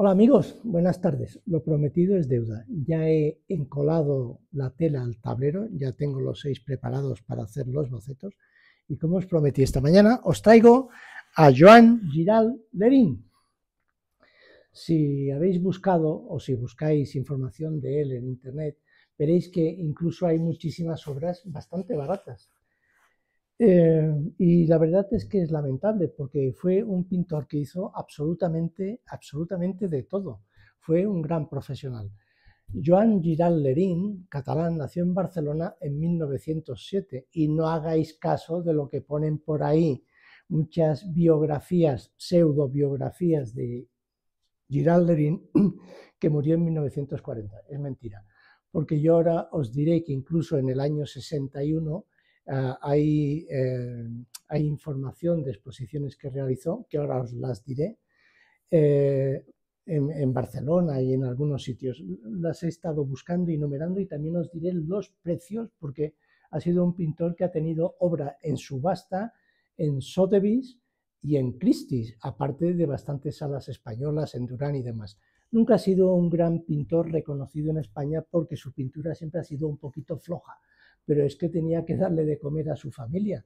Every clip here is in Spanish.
Hola amigos, buenas tardes. Lo prometido es deuda. Ya he encolado la tela al tablero, ya tengo los seis preparados para hacer los bocetos. Y como os prometí esta mañana, os traigo a Joan Giral Lerín. Si habéis buscado o si buscáis información de él en internet, veréis que incluso hay muchísimas obras bastante baratas. Eh, y la verdad es que es lamentable porque fue un pintor que hizo absolutamente, absolutamente de todo. Fue un gran profesional. Joan Giral Lerín, catalán, nació en Barcelona en 1907 y no hagáis caso de lo que ponen por ahí muchas biografías, pseudo biografías de Giral Lerín, que murió en 1940. Es mentira, porque yo ahora os diré que incluso en el año 61 Ah, hay, eh, hay, información de exposiciones que realizó, que ahora os las diré, eh, en, Barcelona y en algunos sitios. Las he estado buscando y numerando y también os diré los precios, porque ha sido un pintor que ha tenido obra en subasta, en Sotheby's y en Christie's, aparte de bastantes salas españolas, en Durán y demás. Nunca ha sido un gran pintor reconocido en España porque su pintura siempre ha sido un poquito floja pero es que tenía que darle de comer a su familia.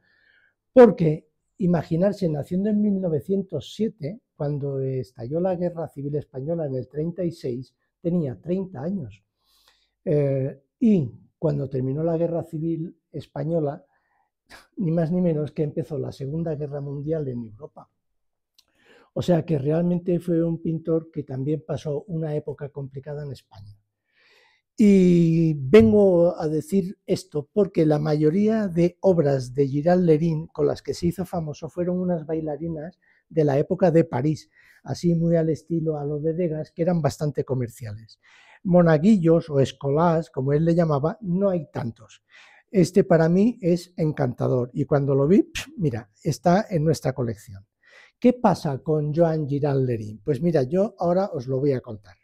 Porque imaginarse, naciendo en 1907, cuando estalló la Guerra Civil Española en el 36, tenía 30 años. Eh, y cuando terminó la Guerra Civil Española, ni más ni menos que empezó la Segunda Guerra Mundial en Europa. O sea que realmente fue un pintor que también pasó una época complicada en España. Y vengo a decir esto porque la mayoría de obras de Giral Lerín con las que se hizo famoso fueron unas bailarinas de la época de París, así muy al estilo a lo de Degas, que eran bastante comerciales. Monaguillos o escolás, como él le llamaba, no hay tantos. Este para mí es encantador y cuando lo vi, mira, está en nuestra colección. ¿Qué pasa con Joan Giral Lerín? Pues mira, yo ahora os lo voy a contar.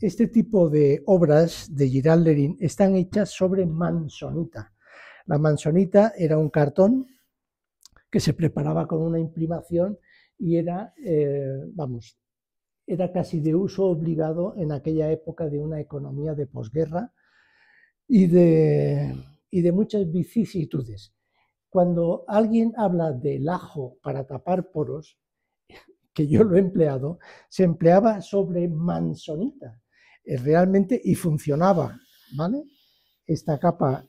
Este tipo de obras de Giral Lerín están hechas sobre mansonita. La mansonita era un cartón que se preparaba con una imprimación y era, eh, vamos, era casi de uso obligado en aquella época de una economía de posguerra y de, y de muchas vicisitudes. Cuando alguien habla del ajo para tapar poros, que yo lo he empleado, se empleaba sobre mansonita. Eh, realmente y funcionaba, ¿vale? Esta capa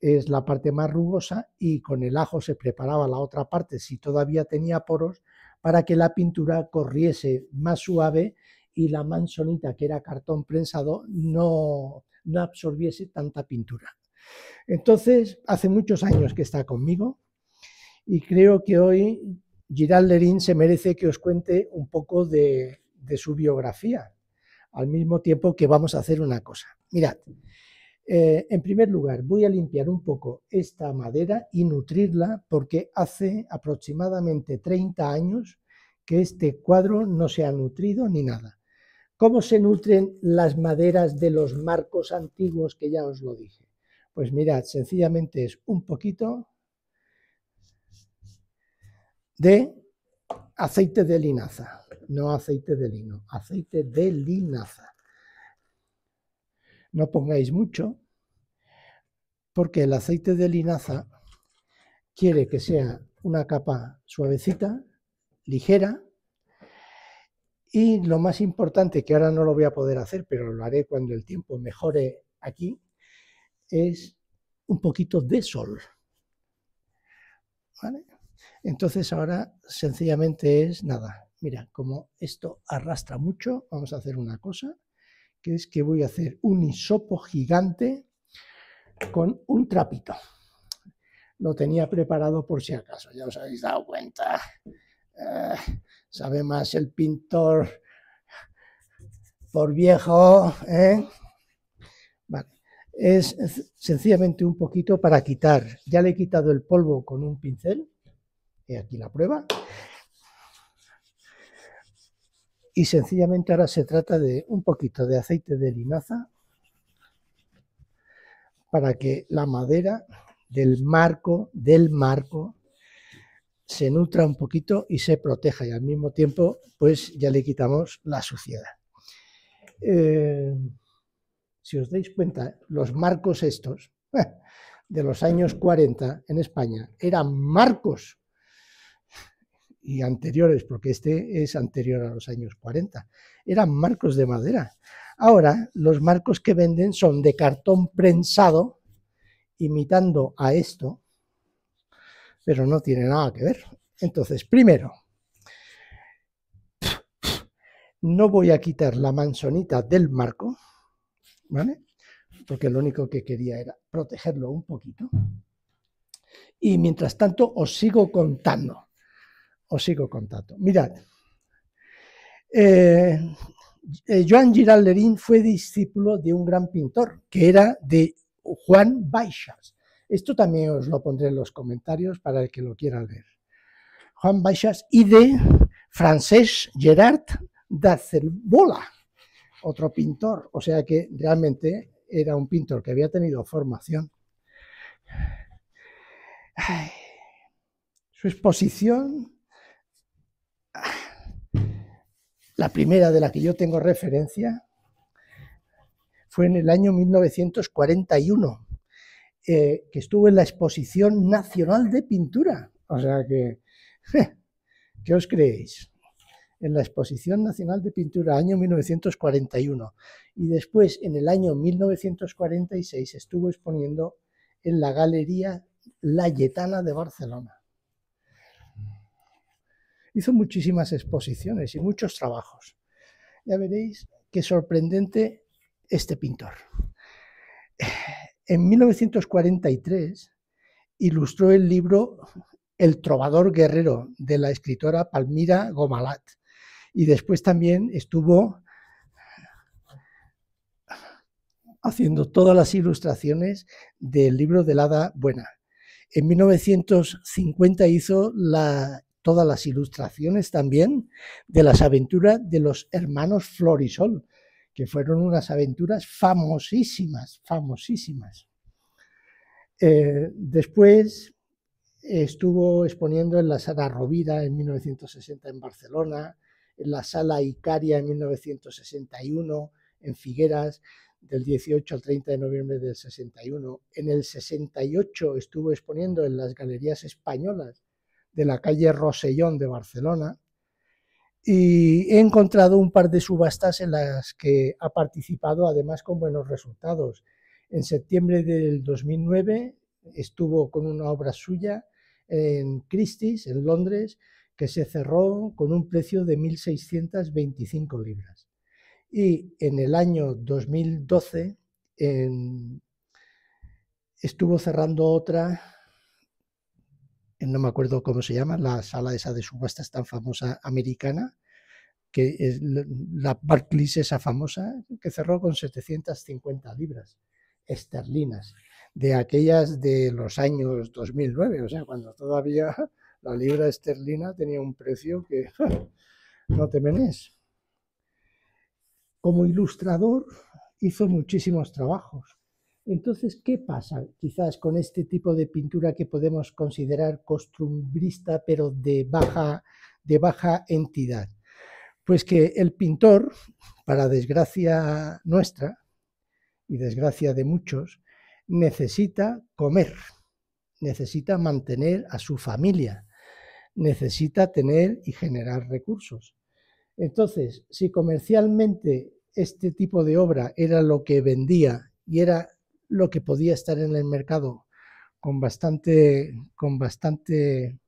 es la parte más rugosa y con el ajo se preparaba la otra parte si todavía tenía poros para que la pintura corriese más suave y la mansonita que era cartón prensado no, no absorbiese tanta pintura. Entonces, hace muchos años que está conmigo y creo que hoy Giral Lerín se merece que os cuente un poco de, de su biografía, al mismo tiempo que vamos a hacer una cosa. Mirad, eh, en primer lugar voy a limpiar un poco esta madera y nutrirla porque hace aproximadamente 30 años que este cuadro no se ha nutrido ni nada. ¿Cómo se nutren las maderas de los marcos antiguos que ya os lo dije? Pues mirad, sencillamente es un poquito de aceite de linaza no aceite de lino, aceite de linaza. No pongáis mucho, porque el aceite de linaza quiere que sea una capa suavecita, ligera, y lo más importante, que ahora no lo voy a poder hacer, pero lo haré cuando el tiempo mejore aquí, es un poquito de sol. Entonces ahora sencillamente es nada, Mira, como esto arrastra mucho, vamos a hacer una cosa, que es que voy a hacer un hisopo gigante con un trapito. Lo tenía preparado por si acaso, ya os habéis dado cuenta. Eh, sabe más el pintor por viejo. ¿eh? Es sencillamente un poquito para quitar. Ya le he quitado el polvo con un pincel. Y aquí la prueba y sencillamente ahora se trata de un poquito de aceite de linaza para que la madera del marco, del marco, se nutra un poquito y se proteja y al mismo tiempo pues ya le quitamos la suciedad. Eh, si os dais cuenta, los marcos estos de los años 40 en España eran marcos y anteriores, porque este es anterior a los años 40, eran marcos de madera. Ahora los marcos que venden son de cartón prensado, imitando a esto, pero no tiene nada que ver. Entonces, primero, no voy a quitar la manzonita del marco, ¿vale? Porque lo único que quería era protegerlo un poquito. Y mientras tanto os sigo contando os sigo contando. Mirad, eh, eh, Joan Giralderín fue discípulo de un gran pintor, que era de Juan Baixas. Esto también os lo pondré en los comentarios para el que lo quiera leer. Juan Baixas y de Francesc Gerard d'Acerbola, otro pintor. O sea que realmente era un pintor que había tenido formación. su exposición La primera de la que yo tengo referencia fue en el año 1941, eh, que estuvo en la Exposición Nacional de Pintura. O sea que, ¿qué os creéis? En la Exposición Nacional de Pintura, año 1941. Y después, en el año 1946, estuvo exponiendo en la Galería Layetana de Barcelona hizo muchísimas exposiciones y muchos trabajos. Ya veréis qué sorprendente este pintor. En 1943 ilustró el libro El trovador guerrero de la escritora Palmira Gomalat y después también estuvo haciendo todas las ilustraciones del libro del Hada Buena. En 1950 hizo la todas las ilustraciones también de las aventuras de los hermanos Florisol, que fueron unas aventuras famosísimas, famosísimas. Eh, después estuvo exponiendo en la Sala Rovira en 1960 en Barcelona, en la Sala Icaria en 1961, en Figueras, del 18 al 30 de noviembre del 61. En el 68 estuvo exponiendo en las Galerías Españolas de la calle Rosellón de Barcelona y he encontrado un par de subastas en las que ha participado además con buenos resultados. En septiembre del 2009 estuvo con una obra suya en Christie's, en Londres, que se cerró con un precio de 1.625 libras. Y en el año 2012 estuvo cerrando otra no me acuerdo cómo se llama, la sala esa de subastas tan famosa americana, que es la Barclays esa famosa, que cerró con 750 libras esterlinas, de aquellas de los años 2009, o sea, cuando todavía la libra esterlina tenía un precio que no te menes. Como ilustrador hizo muchísimos trabajos. Entonces, ¿qué pasa quizás con este tipo de pintura que podemos considerar costumbrista, pero de baja, de baja entidad? Pues que el pintor, para desgracia nuestra y desgracia de muchos, necesita comer, necesita mantener a su familia, necesita tener y generar recursos. Entonces, si comercialmente este tipo de obra era lo que vendía y era lo que podía estar en el mercado con bastante, con bastante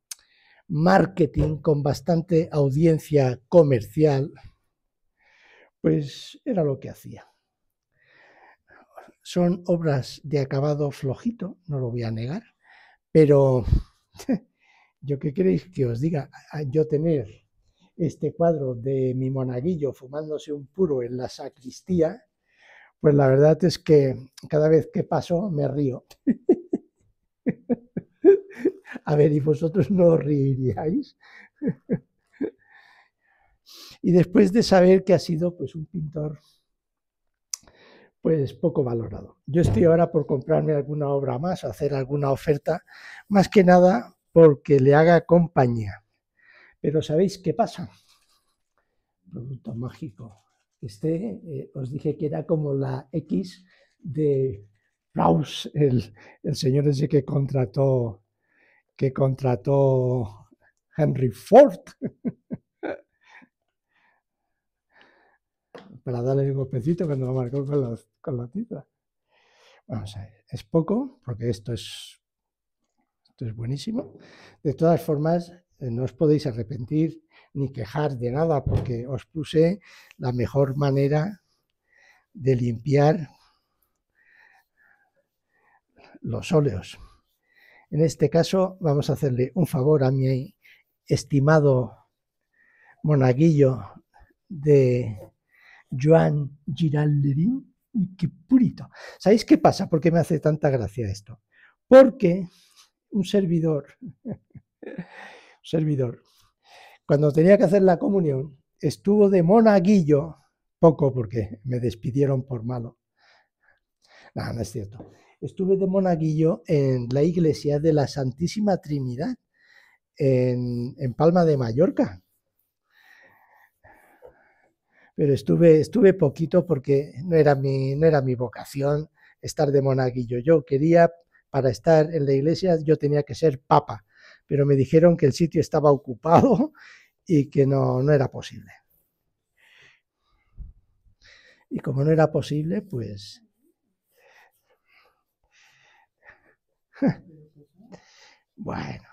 marketing, con bastante audiencia comercial, pues era lo que hacía. Son obras de acabado flojito, no lo voy a negar, pero yo qué queréis que os diga, yo tener este cuadro de mi monaguillo fumándose un puro en la sacristía, pues la verdad es que cada vez que paso me río. A ver, ¿y vosotros no os reiríais? y después de saber que ha sido pues un pintor pues poco valorado. Yo estoy ahora por comprarme alguna obra más, hacer alguna oferta, más que nada porque le haga compañía. Pero ¿sabéis qué pasa? Producto mágico. Este, os dije que era como la X de Prowse, el, el señor ese que contrató, que contrató Henry Ford. Para darle un golpecito cuando lo marcó con la, con la tiza. Vamos a ver, es poco, porque esto es, esto es buenísimo. De todas formas, eh, no os podéis arrepentir ni quejar de nada, porque os puse la mejor manera de limpiar los óleos. En este caso vamos a hacerle un favor a mi estimado monaguillo de Joan Giralderín. ¡Qué purito! ¿Sabéis qué pasa? ¿Por qué me hace tanta gracia esto? Porque un servidor, un servidor, cuando tenía que hacer la comunión, estuvo de monaguillo, poco porque me despidieron por malo. No, no es cierto estuve de monaguillo en la iglesia de la Santísima Trinidad, en, Palma de Mallorca. Pero estuve, estuve poquito porque no era, mi, no era mi vocación estar de monaguillo. Yo quería, para estar en la iglesia, yo tenía que ser papa, pero me dijeron que el sitio estaba ocupado y que no, no era posible. Y como no era posible, pues Bueno,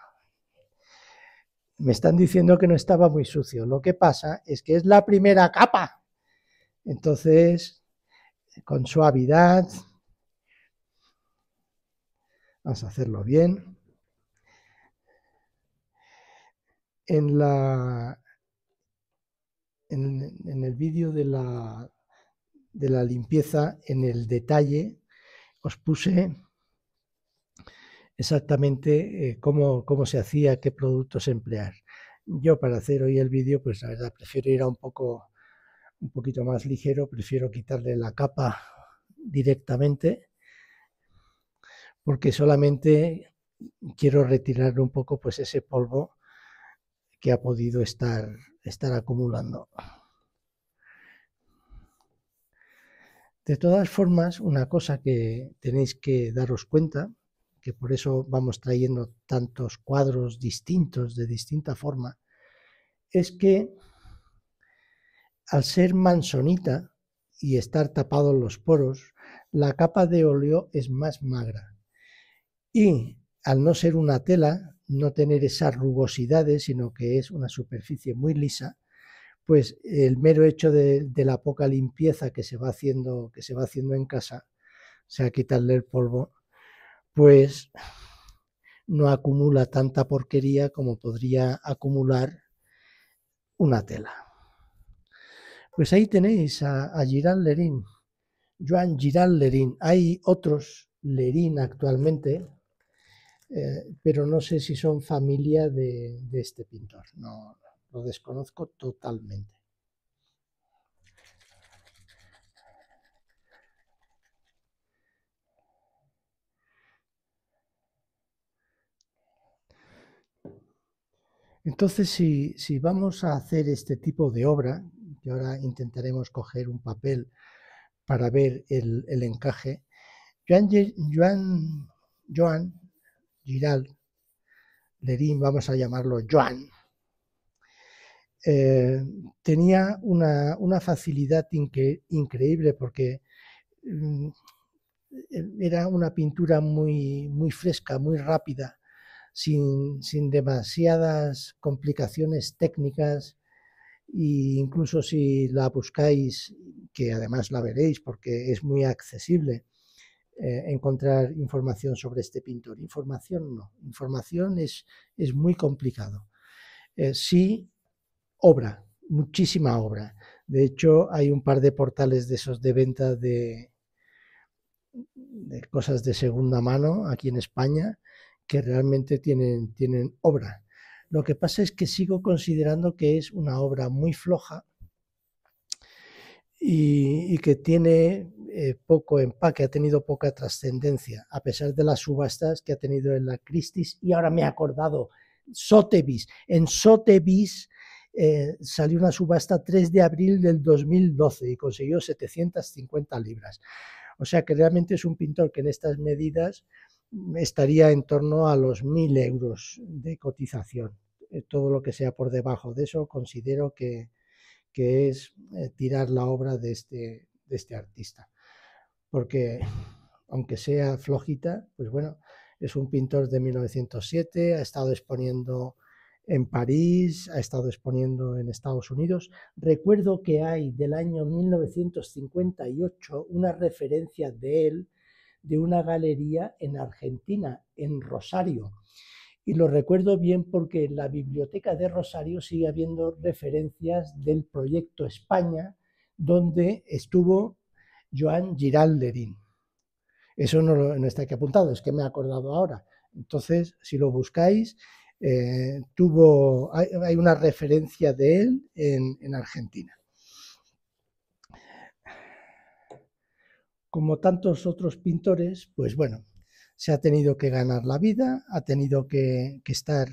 me están diciendo que no estaba muy sucio. Lo que pasa es que es la primera capa. Entonces, con suavidad, vamos a hacerlo bien. En, la, en, el vídeo de la, de la limpieza, en el detalle, os puse exactamente eh, cómo, cómo, se hacía, qué productos emplear. Yo para hacer hoy el vídeo, pues la verdad prefiero ir a un poco un poquito más ligero, prefiero quitarle la capa directamente porque solamente quiero retirarle un poco pues ese polvo que ha podido estar, estar acumulando. De todas formas, una cosa que tenéis que daros cuenta que por eso vamos trayendo tantos cuadros distintos de distinta forma, es que al ser mansonita y estar tapados los poros, la capa de óleo es más magra. Y al no ser una tela, no tener esas rugosidades, sino que es una superficie muy lisa, pues el mero hecho de, la poca limpieza que se va haciendo, que se va haciendo en casa, o sea, quitarle el polvo, pues no acumula tanta porquería como podría acumular una tela. Pues ahí tenéis a, a Lerín, Joan Giral Lerín. Hay otros Lerín actualmente, eh, pero no sé si son familia de, este pintor. No, lo desconozco totalmente. Entonces, si, vamos a hacer este tipo de obra, y ahora intentaremos coger un papel para ver el, encaje, Joan, Joan, Joan Giral, Lerín, vamos a llamarlo Joan, eh, tenía una, facilidad increíble porque mm, era una pintura muy, muy fresca, muy rápida sin, demasiadas complicaciones técnicas. E incluso si la buscáis, que además la veréis porque es muy accesible, eh, encontrar información sobre este pintor. Información no, información es, es muy complicado. Eh, sí, obra, muchísima obra. De hecho, hay un par de portales de esos de venta de, de cosas de segunda mano aquí en España que realmente tienen, tienen obra. Lo que pasa es que sigo considerando que es una obra muy floja y, que tiene eh, poco empaque, ha tenido poca trascendencia, a pesar de las subastas que ha tenido en la Christie's. Y ahora me he acordado, Sotheby's. En Sotheby's eh, salió una subasta 3 de abril del 2012 y consiguió 750 libras. O sea que realmente es un pintor que en estas medidas estaría en torno a los 1.000 euros de cotización. Eh, todo lo que sea por debajo de eso considero que, es eh, tirar la obra de este, de este artista. Porque aunque sea flojita, pues bueno, es un pintor de 1907, ha estado exponiendo en París, ha estado exponiendo en Estados Unidos. Recuerdo que hay del año 1958 una referencia de él de una galería en Argentina, en Rosario. Y lo recuerdo bien porque en la biblioteca de Rosario sigue habiendo referencias del proyecto España, donde estuvo Joan Giralderín. Eso no, está aquí apuntado, es que me he acordado ahora. Entonces, si lo buscáis, eh, tuvo, hay, una referencia de él en, Argentina. Como tantos otros pintores, pues bueno, se ha tenido que ganar la vida, ha tenido que estar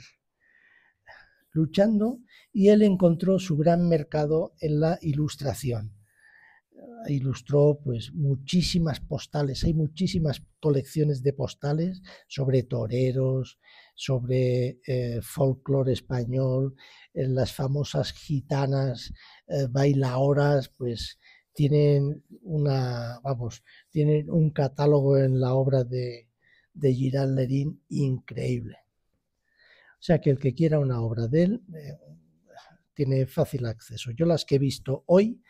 luchando y él encontró su gran mercado en la ilustración ilustró pues muchísimas postales, hay muchísimas colecciones de postales sobre toreros, sobre eh, folclore español, eh, las famosas gitanas eh, bailaoras, pues tienen una, vamos, tienen un catálogo en la obra de, de Girard Lerín increíble. O sea que el que quiera una obra de él tiene fácil acceso. Yo las que he visto hoy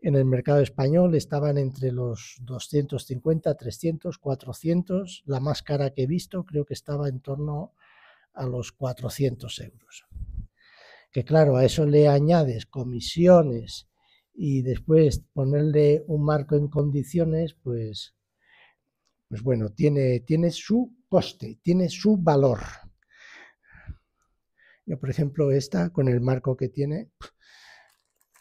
en el mercado español estaban entre los 250, 300, 400. La más cara que he visto creo que estaba en torno a los 400 euros. Que claro, a eso le añades comisiones y después ponerle un marco en condiciones, pues, pues bueno, tiene, tiene su coste, tiene su valor. Yo, por ejemplo, esta con el marco que tiene,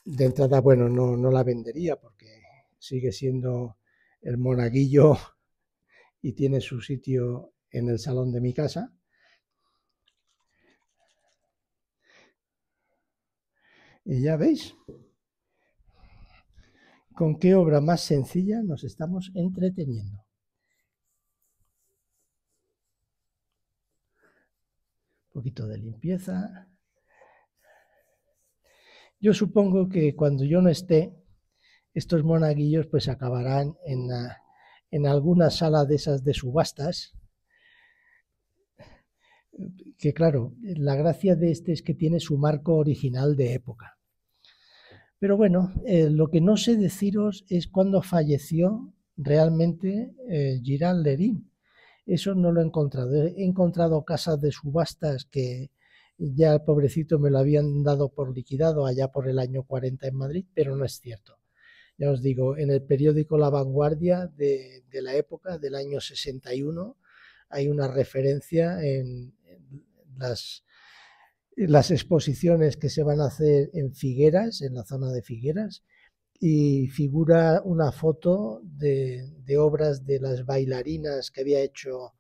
de entrada, bueno, no, no la vendería porque sigue siendo el monaguillo y tiene su sitio en el salón de mi casa. Y ya veis con qué obra más sencilla nos estamos entreteniendo. Un poquito de limpieza. Yo supongo que cuando yo no esté, estos monaguillos pues acabarán en, en alguna sala de esas de subastas, que claro, la gracia de este es que tiene su marco original de época. Pero bueno, eh, lo que no sé deciros es cuándo falleció realmente eh, Girard Lerín. Eso no lo he encontrado. He encontrado casas de subastas que, ya el pobrecito me lo habían dado por liquidado allá por el año 40 en Madrid, pero no es cierto. Ya os digo, en el periódico La Vanguardia de, la época, del año 61, hay una referencia en, las, exposiciones que se van a hacer en Figueras, en la zona de Figueras, y figura una foto de, obras de las bailarinas que había hecho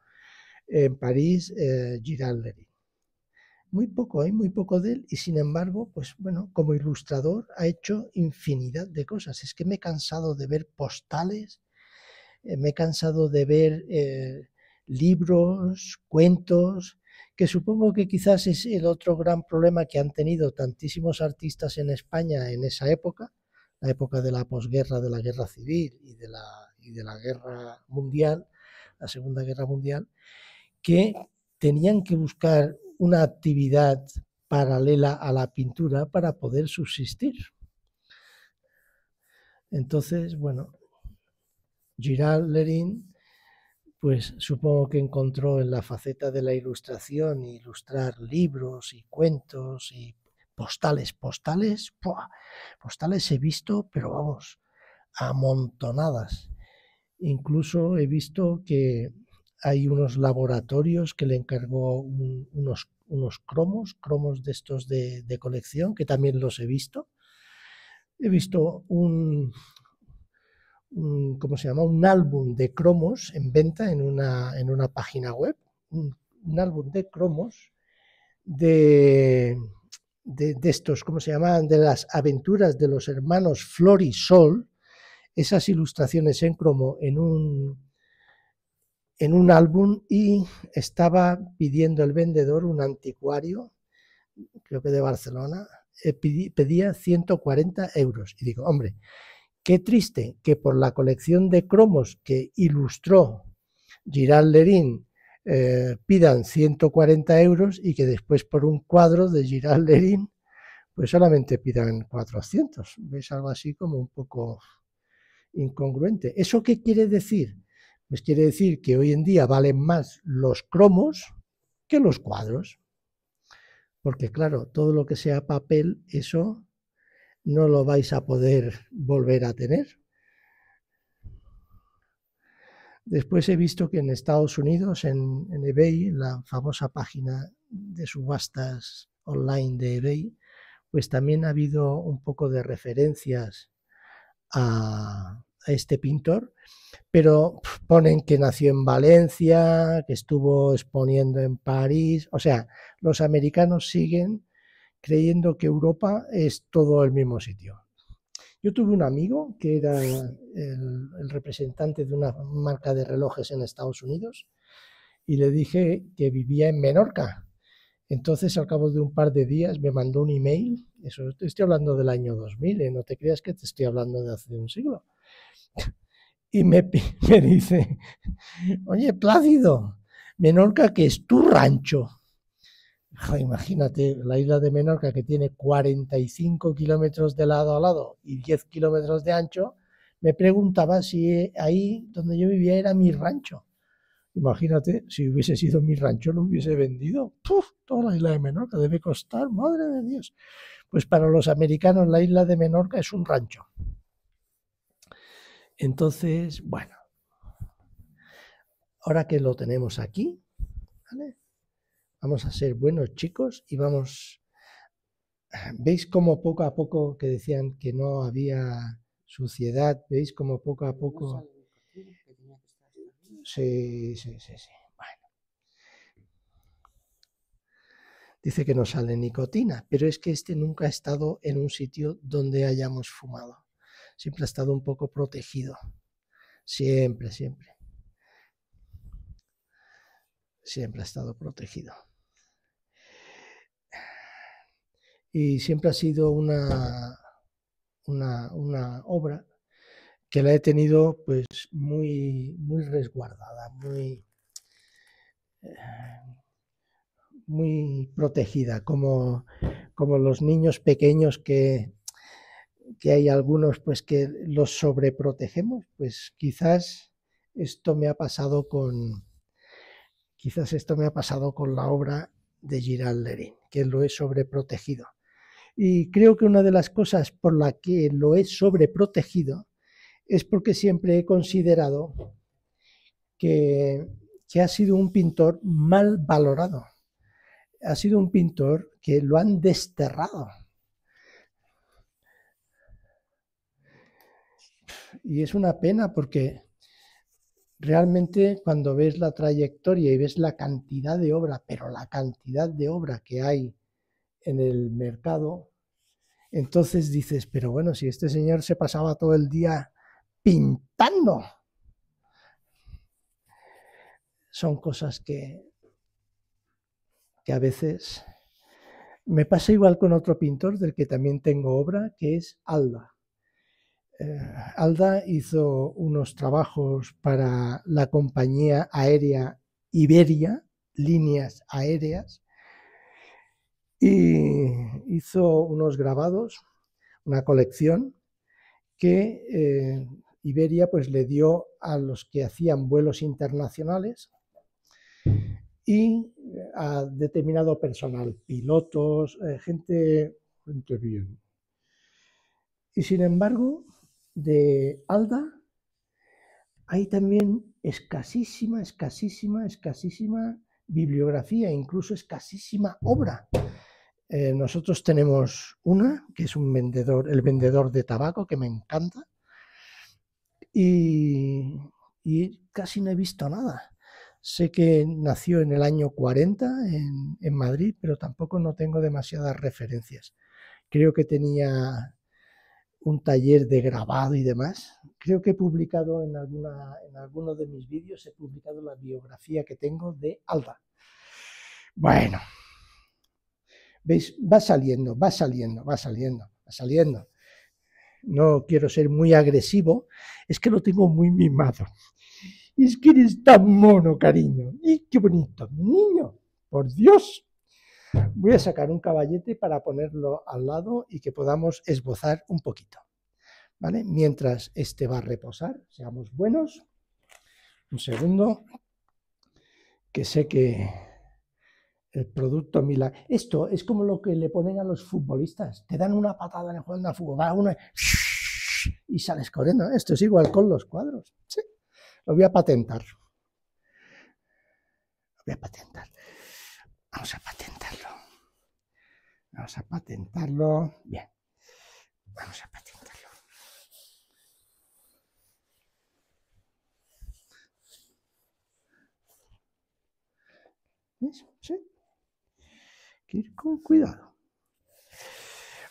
en París eh, muy poco, hay muy poco de él y sin embargo, pues bueno, como ilustrador ha hecho infinidad de cosas. Es que me he cansado de ver postales, eh, me he cansado de ver eh, libros, cuentos, que supongo que quizás es el otro gran problema que han tenido tantísimos artistas en España en esa época, la época de la posguerra, de la guerra civil y de la, y de la guerra mundial, la Segunda Guerra Mundial, que tenían que buscar una actividad paralela a la pintura para poder subsistir. Entonces, bueno, Girard Lerin, pues supongo que encontró en la faceta de la ilustración ilustrar libros y cuentos y postales, postales, postales he visto, pero vamos, amontonadas. Incluso he visto que hay unos laboratorios que le encargó unos, unos cromos, cromos de estos de, colección, que también los he visto. He visto un, un, ¿cómo se llama? Un álbum de cromos en venta en una, en una página web, un, álbum de cromos de, de, estos, ¿cómo se llaman? De las aventuras de los hermanos Flor y Sol, esas ilustraciones en cromo en un, en un álbum y estaba pidiendo el vendedor un anticuario, creo que de Barcelona, eh, pedía 140 euros. Y digo, hombre, qué triste que por la colección de cromos que ilustró Giral Lerín eh, pidan 140 euros y que después por un cuadro de Giral Lerín pues solamente pidan 400. ¿Ves algo así como un poco incongruente? ¿Eso qué quiere decir? Pues quiere decir que hoy en día valen más los cromos que los cuadros. Porque claro, todo lo que sea papel, eso no lo vais a poder volver a tener. Después he visto que en Estados Unidos, en, eBay, la famosa página de subastas online de eBay, pues también ha habido un poco de referencias a, a este pintor, pero ponen que nació en Valencia, que estuvo exponiendo en París, o sea, los americanos siguen creyendo que Europa es todo el mismo sitio. Yo tuve un amigo que era el, representante de una marca de relojes en Estados Unidos y le dije que vivía en Menorca. Entonces, al cabo de un par de días, me mandó un email. Eso estoy hablando del año 2000, ¿eh? no te creas que te estoy hablando de hace un siglo. Y me, dice: Oye, Plácido, Menorca, que es tu rancho imagínate, la isla de Menorca que tiene 45 kilómetros de lado a lado y 10 kilómetros de ancho, me preguntaba si ahí donde yo vivía era mi rancho. Imagínate, si hubiese sido mi rancho, lo hubiese vendido. ¡Puf! Toda la isla de Menorca debe costar, madre de Dios. Pues para los americanos la isla de Menorca es un rancho. Entonces, bueno, ahora que lo tenemos aquí, ¿vale? vamos a ser buenos chicos y vamos... ¿Veis cómo poco a poco que decían que no había suciedad? ¿Veis cómo poco a poco... Sí, sí, sí, sí. Bueno. Dice que no sale nicotina, pero es que este nunca ha estado en un sitio donde hayamos fumado. Siempre ha estado un poco protegido. Siempre, siempre. Siempre ha estado protegido. y siempre ha sido una, una, obra que la he tenido pues muy, muy resguardada, muy, muy protegida, como, como los niños pequeños que, que hay algunos pues que los sobreprotegemos, pues quizás esto me ha pasado con quizás esto me ha pasado con la obra de Giral Lerín, que lo he sobreprotegido. Y creo que una de las cosas por la que lo he sobreprotegido es porque siempre he considerado que, que ha sido un pintor mal valorado. Ha sido un pintor que lo han desterrado. Y es una pena porque realmente cuando ves la trayectoria y ves la cantidad de obra, pero la cantidad de obra que hay en el mercado, entonces dices, pero bueno, si este señor se pasaba todo el día pintando, son cosas que, que a veces me pasa igual con otro pintor del que también tengo obra, que es Alda. Eh, Alda hizo unos trabajos para la compañía aérea Iberia, líneas aéreas, y hizo unos grabados, una colección que eh, Iberia pues le dio a los que hacían vuelos internacionales y a determinado personal, pilotos, eh, gente, gente bien. Y sin embargo, de Alda hay también escasísima, escasísima, escasísima bibliografía, incluso escasísima obra. Eh, nosotros tenemos una, que es un vendedor, el vendedor de tabaco, que me encanta. y, casi no he visto nada. Sé que nació en el año 40 en, en Madrid, pero tampoco no tengo demasiadas referencias. Creo que tenía un taller de grabado y demás. Creo que he publicado en, alguna, en alguno de mis vídeos, he publicado la biografía que tengo de Alba. Bueno, ¿veis? Va saliendo, va saliendo, va saliendo, va saliendo. No quiero ser muy agresivo, es que lo tengo muy mimado. Es que eres tan mono, cariño. Y qué bonito, mi niño. Por Dios. Voy a sacar un caballete para ponerlo al lado y que podamos esbozar un poquito. ¿Vale? Mientras este va a reposar, seamos buenos. Un segundo, que sé que el producto Mila. Esto es como lo que le ponen a los futbolistas. Te dan una patada en el juego de fútbol, va uno y sales corriendo. Esto es igual con los cuadros. Sí. Lo voy a patentar. Lo voy a patentar. Vamos a patentarlo. Vamos a patentarlo. Bien. Vamos a patentarlo. ¿Ves? Sí. que ir con cuidado.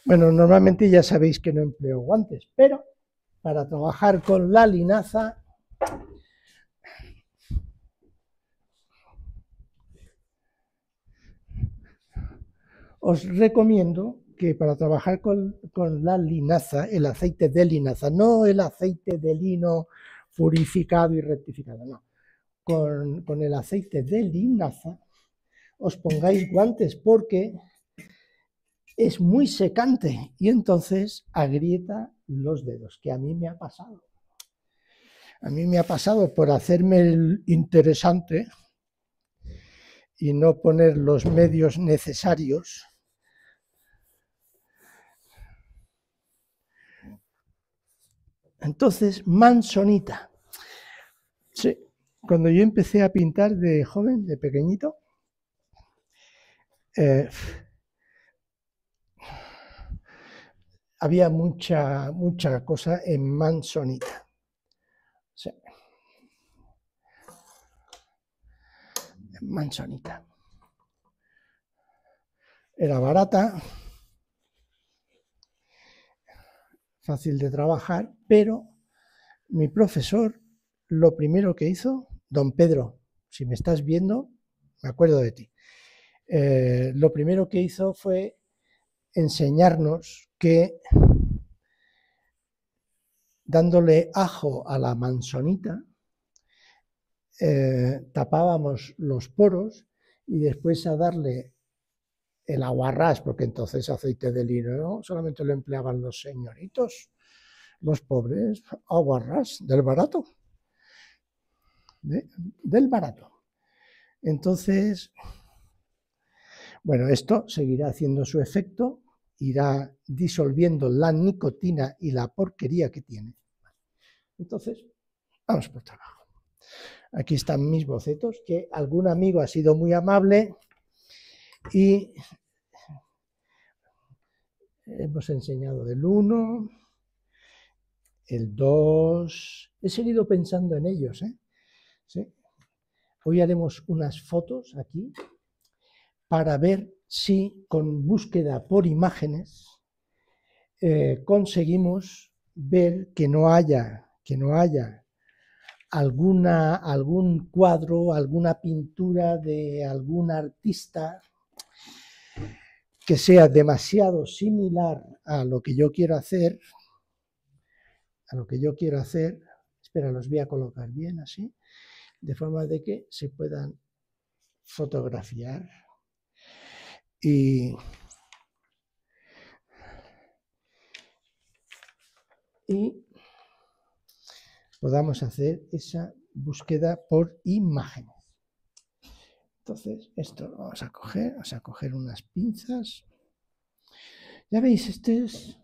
Bueno, normalmente ya sabéis que no empleo guantes, pero para trabajar con la linaza os recomiendo que para trabajar con, la linaza, el aceite de linaza, no el aceite de lino purificado y rectificado, no, con, el aceite de linaza, os pongáis guantes porque es muy secante y entonces agrieta los dedos, que a mí me ha pasado. A mí me ha pasado por hacerme interesante y no poner los medios necesarios Entonces, Mansonita. Sí, cuando yo empecé a pintar de joven, de pequeñito, eh, había mucha, mucha cosa en Mansonita. Sí. Mansonita. Era barata, fácil de trabajar, pero mi profesor lo primero que hizo, don Pedro, si me estás viendo, me acuerdo de ti, eh, lo primero que hizo fue enseñarnos que dándole ajo a la mansonita, eh, tapábamos los poros y después a darle el aguarrás, porque entonces aceite de lino solamente lo empleaban los señoritos, los pobres, aguarrás del barato, del barato. Entonces, bueno, esto seguirá haciendo su efecto, irá disolviendo la nicotina y la porquería que tiene. Entonces, vamos por trabajo. Aquí están mis bocetos, que algún amigo ha sido muy amable y hemos enseñado del 1, el 2, he seguido pensando en ellos. ¿eh? Hoy haremos unas fotos aquí para ver si con búsqueda por imágenes eh, conseguimos ver que no haya, que no haya alguna, algún cuadro, alguna pintura de algún artista que sea demasiado similar a lo que yo quiero hacer, a lo que yo quiero hacer, espera, los voy a colocar bien así, de forma de que se puedan fotografiar y, y podamos hacer esa búsqueda por imágenes. Entonces, esto lo vamos a coger, vamos a coger unas pinzas. Ya veis, este es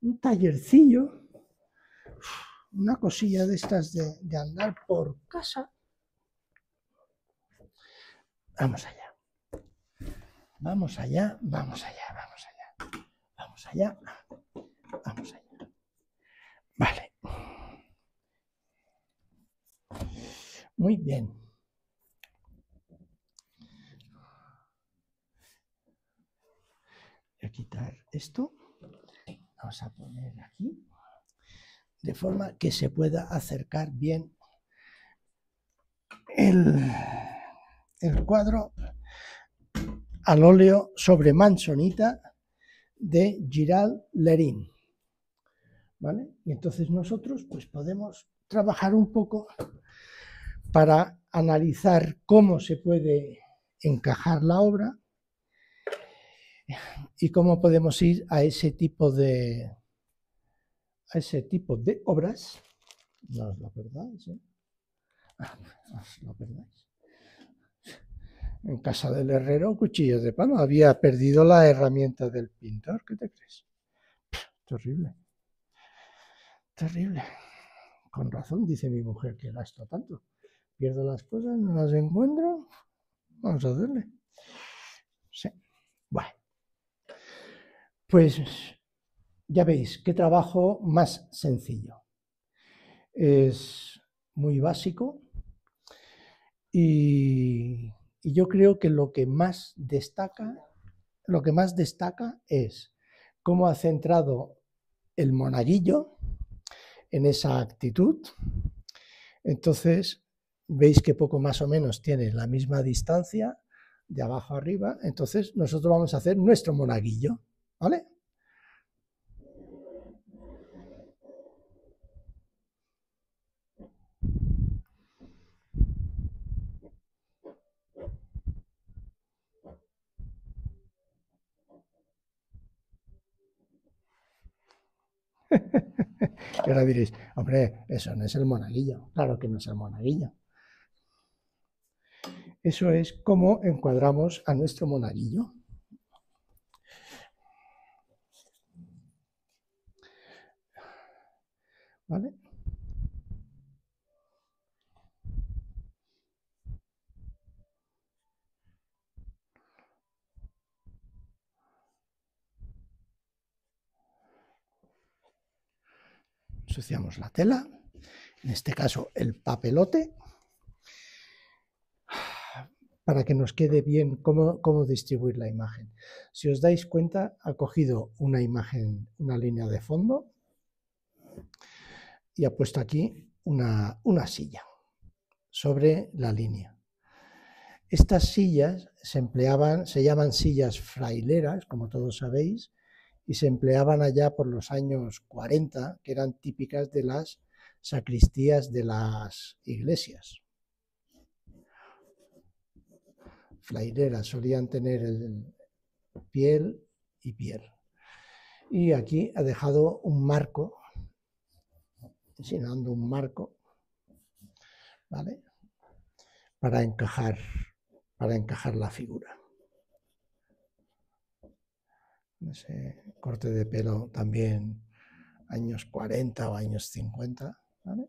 un tallercillo, una cosilla de estas de, de andar por casa. Vamos allá. Vamos allá, vamos allá, vamos allá. Vamos allá, vamos allá. Vale. Muy bien. Voy quitar esto. Vamos a poner aquí. De forma que se pueda acercar bien el, el cuadro al óleo sobre mansonita de Giral Lerín. ¿Vale? Y entonces nosotros pues podemos trabajar un poco para analizar cómo se puede encajar la obra y cómo podemos ir a ese tipo de a ese tipo de obras. No os lo perdáis, ¿eh? Ah, os lo perdáis. En casa del herrero, cuchillo de palo. Había perdido la herramienta del pintor. ¿Qué te crees? Terrible. Terrible. Con razón dice mi mujer que gasto tanto. Pierdo las cosas, no las encuentro. Vamos a hacerle. Sí. Pues ya veis, qué trabajo más sencillo. Es muy básico y, y yo creo que lo que más destaca, lo que más destaca es cómo ha centrado el monaguillo en esa actitud. Entonces, veis que poco más o menos tiene la misma distancia de abajo a arriba. Entonces, nosotros vamos a hacer nuestro monaguillo. ¿Vale? y ahora diréis, hombre, eso no es el monaguillo. Claro que no es el monaguillo. Eso es como encuadramos a nuestro monaguillo. ¿Vale? La tela, en este caso el papelote, para que nos quede bien cómo, cómo, distribuir la imagen. Si os dais cuenta, ha cogido una imagen, una línea de fondo, y ha puesto aquí una, silla sobre la línea. Estas sillas se empleaban, se llaman sillas fraileras, como todos sabéis, y se empleaban allá por los años 40, que eran típicas de las sacristías de las iglesias. Fraileras solían tener el piel y piel. Y aquí ha dejado un marco enseñando un marco, ¿vale? Para encajar, para encajar la figura. Ese corte de pelo también años 40 o años 50, ¿vale?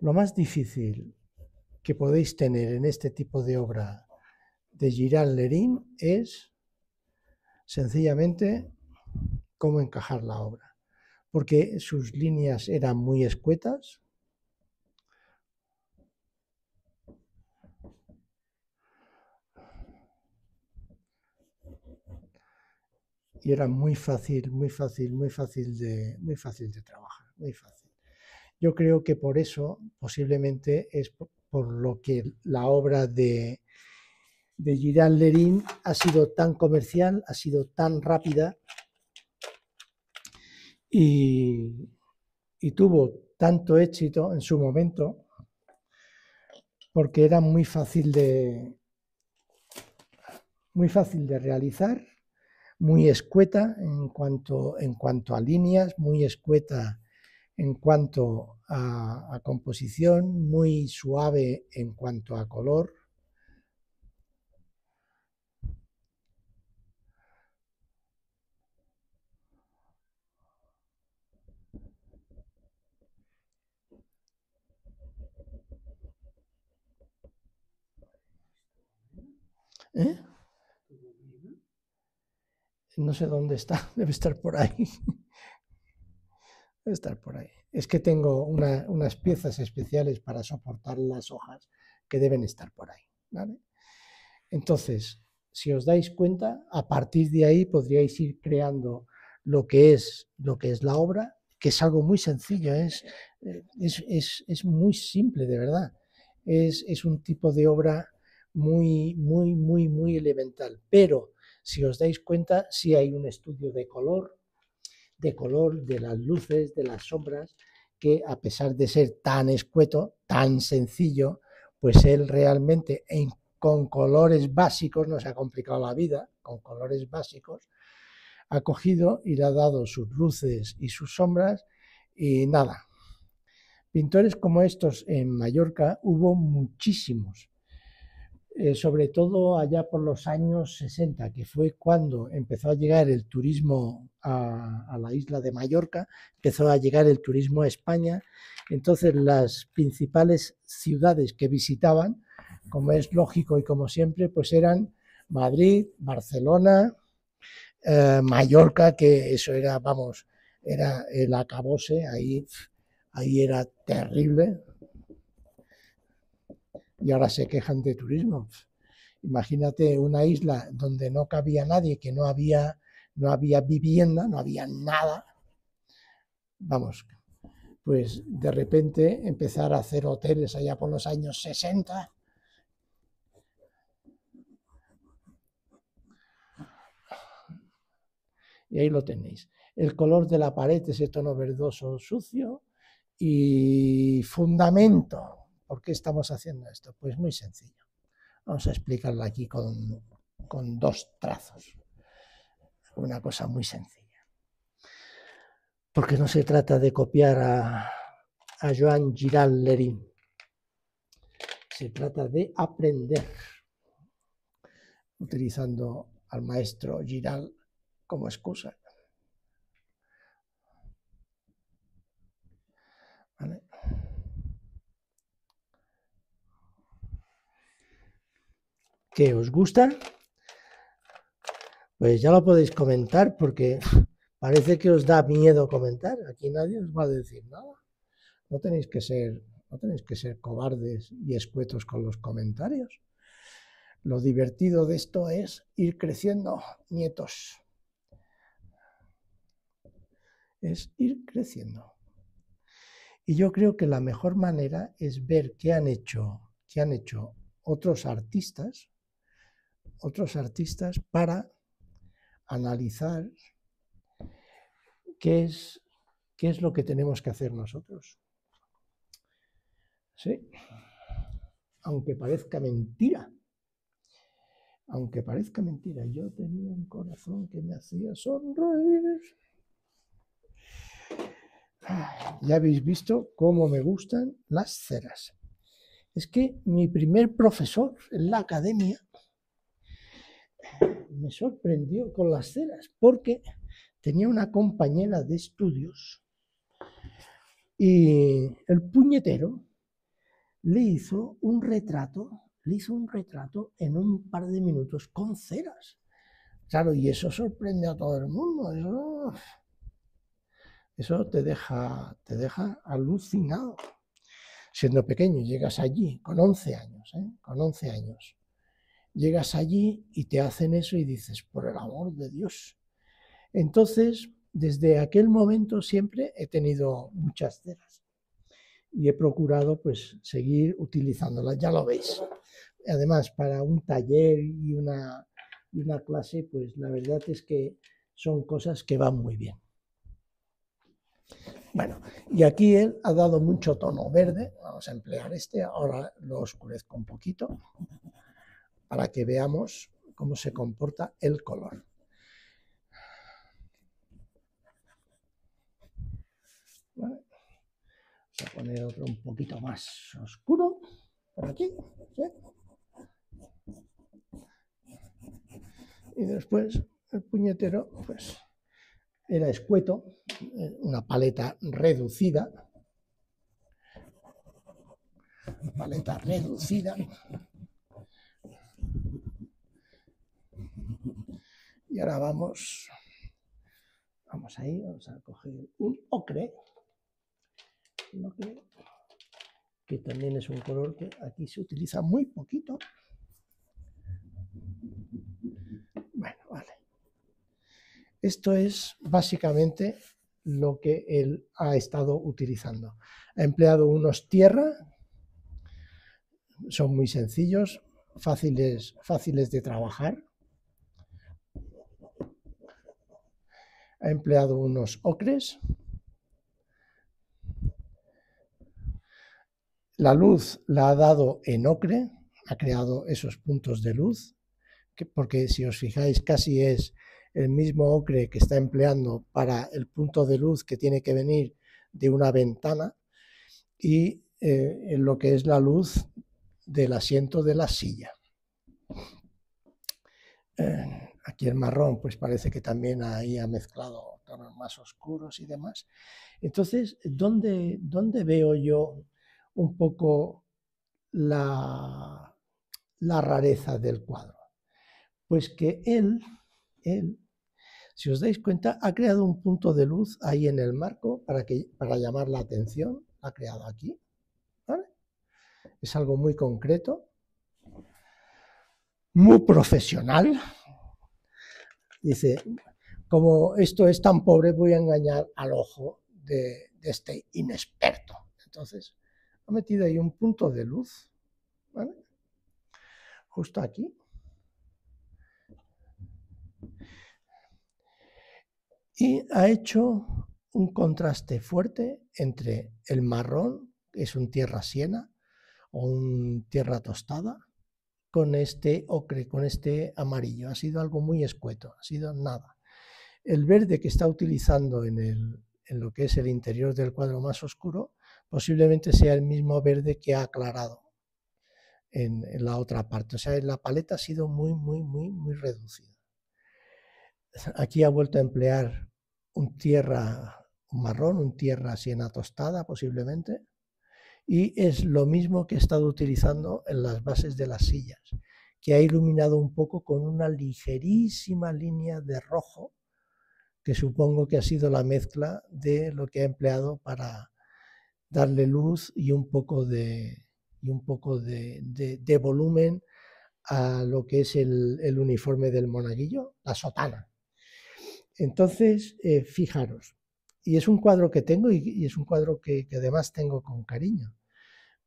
Lo más difícil que podéis tener en este tipo de obra de Giral Lerín es sencillamente cómo encajar la obra, porque sus líneas eran muy escuetas, y era muy fácil, muy fácil, muy fácil de, muy fácil de trabajar, muy fácil. Yo creo que por eso posiblemente es por lo que la obra de, de Giral Lerín ha sido tan comercial, ha sido tan rápida y, y tuvo tanto éxito en su momento porque era muy fácil de muy fácil de realizar, muy escueta en cuanto, en cuanto a líneas, muy escueta en cuanto a, composición, muy suave en cuanto a color. ¿Eh? No sé dónde está, debe estar por ahí. Estar por ahí. Es que tengo unas piezas especiales para soportar las hojas que deben estar por ahí. Entonces, si os dais cuenta, a partir de ahí podríais ir creando lo que es, lo que es la obra, que es algo muy sencillo, es, eh, es, muy simple, de verdad. Es, es un tipo de obra muy, muy, muy, muy elemental. Pero si os dais cuenta, sí hay un estudio de color, de color, de las luces, de las sombras, que a pesar de ser tan escueto, tan sencillo, pues él realmente con colores básicos, no se ha complicado la vida, con colores básicos, ha cogido y le ha dado sus luces y sus sombras y nada. Pintores como estos en Mallorca hubo muchísimos. Eh, sobre todo allá por los años 60, que fue cuando empezó a llegar el turismo a, la isla de Mallorca, empezó a llegar el turismo a España, entonces las principales ciudades que visitaban, como es lógico y como siempre, pues eran Madrid, Barcelona, eh, Mallorca, que eso era, vamos, era el acabose, ahí, ahí era terrible, y ahora se quejan de turismo. Imagínate una isla donde no cabía nadie, que no había, no había vivienda, no había nada. Vamos, pues de repente empezar a hacer hoteles allá por los años 60. Y ahí lo tenéis. El color de la pared es ese tono verdoso sucio y fundamento ¿Por qué estamos haciendo esto? Pues muy sencillo. Vamos a explicarlo aquí con, dos trazos. Una cosa muy sencilla. Porque no se trata de copiar a, a Joan Giral Lerín. Se trata de aprender utilizando al maestro Giral como excusa. Que os gusta, pues ya lo podéis comentar porque parece que os da miedo comentar. Aquí nadie os va a decir nada. No tenéis que ser, no tenéis que ser cobardes y escuetos con los comentarios. Lo divertido de esto es ir creciendo, nietos. Es ir creciendo. Y yo creo que la mejor manera es ver qué han hecho, qué han hecho otros artistas otros artistas para analizar qué es, qué es lo que tenemos que hacer nosotros. Sí, aunque parezca mentira, aunque parezca mentira, yo tenía un corazón que me hacía sonreír. Ya habéis visto cómo me gustan las ceras. Es que mi primer profesor en la academia me sorprendió con las ceras porque tenía una compañera de estudios y el puñetero le hizo un retrato, le hizo un retrato en un par de minutos con ceras. Claro, y eso sorprende a todo el mundo. Eso, eso te, deja, te deja alucinado. Siendo pequeño, llegas allí con 11 años, ¿eh? con 11 años. Llegas allí y te hacen eso y dices, por el amor de Dios. Entonces, desde aquel momento siempre he tenido muchas ceras y he procurado pues seguir utilizándolas, ya lo veis. Además, para un taller y una, y una clase, pues la verdad es que son cosas que van muy bien. Bueno, y aquí él ha dado mucho tono verde, vamos a emplear este, ahora lo oscurezco un poquito para que veamos cómo se comporta el color. Vamos a poner otro un poquito más oscuro por aquí. Y después el puñetero, pues, era escueto, una paleta reducida, paleta reducida, Y ahora vamos, vamos ahí, vamos a coger un ocre, un ocre, que también es un color que aquí se utiliza muy poquito. Bueno, vale. Esto es básicamente lo que él ha estado utilizando. Ha empleado unos tierra, son muy sencillos, fáciles, fáciles de trabajar. Ha empleado unos ocres. La luz la ha dado en ocre, ha creado esos puntos de luz, porque si os fijáis casi es el mismo ocre que está empleando para el punto de luz que tiene que venir de una ventana y eh, en lo que es la luz del asiento de la silla. Eh, aquí el marrón, pues parece que también ahí ha mezclado tonos más oscuros y demás. Entonces, ¿dónde, dónde veo yo un poco la, la rareza del cuadro? Pues que él, él, si os dais cuenta, ha creado un punto de luz ahí en el marco para, que, para llamar la atención, ha creado aquí. Es algo muy concreto, muy profesional. Dice, como esto es tan pobre, voy a engañar al ojo de, este inexperto. Entonces, ha metido ahí un punto de luz, ¿vale? Justo aquí. y ha hecho un contraste fuerte entre el marrón, que es un tierra siena o un tierra tostada, con este ocre, con este amarillo. Ha sido algo muy escueto, ha sido nada. El verde que está utilizando en, lo que es el interior del cuadro más oscuro, posiblemente sea el mismo verde que ha aclarado en, la otra parte. O sea, la paleta ha sido muy, muy, muy, muy reducida. Aquí ha vuelto a emplear un tierra marrón, un tierra siena tostada posiblemente, y es lo mismo que he estado utilizando en las bases de las sillas, que ha iluminado un poco con una ligerísima línea de rojo, que supongo que ha sido la mezcla de lo que ha empleado para darle luz y un poco de, y un poco de, volumen a lo que es el uniforme del monaguillo, la sotana. Entonces, eh, fijaros, y es un cuadro que tengo y, es un cuadro que, además tengo con cariño,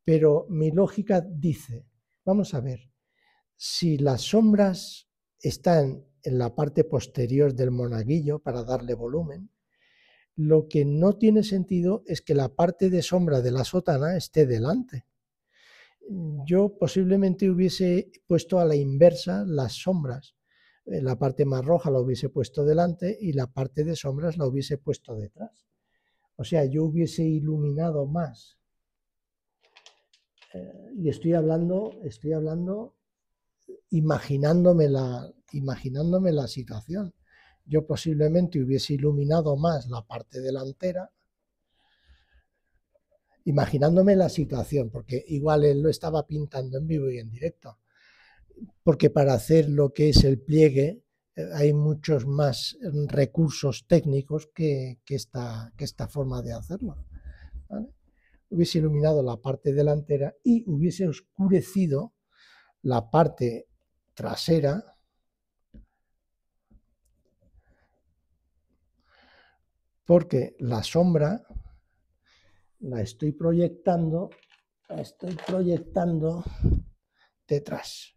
pero mi lógica dice, vamos a ver, si las sombras están en la parte posterior del monaguillo para darle volumen, lo que no tiene sentido es que la parte de sombra de la sotana esté delante. Yo posiblemente hubiese puesto a la inversa las sombras eh, la parte más roja la hubiese puesto delante y la parte de sombras la hubiese puesto detrás. O sea, yo hubiese iluminado más. Y estoy hablando, estoy hablando imaginándome la, imaginándome la situación. Yo posiblemente hubiese iluminado más la parte delantera, imaginándome la situación, porque igual él lo estaba pintando en vivo y en directo porque para hacer lo que es el pliegue eh, hay muchos más recursos técnicos que, esta, forma de hacerlo. Hubiese iluminado la parte delantera y hubiese oscurecido la parte trasera porque la sombra la estoy proyectando, la estoy proyectando detrás.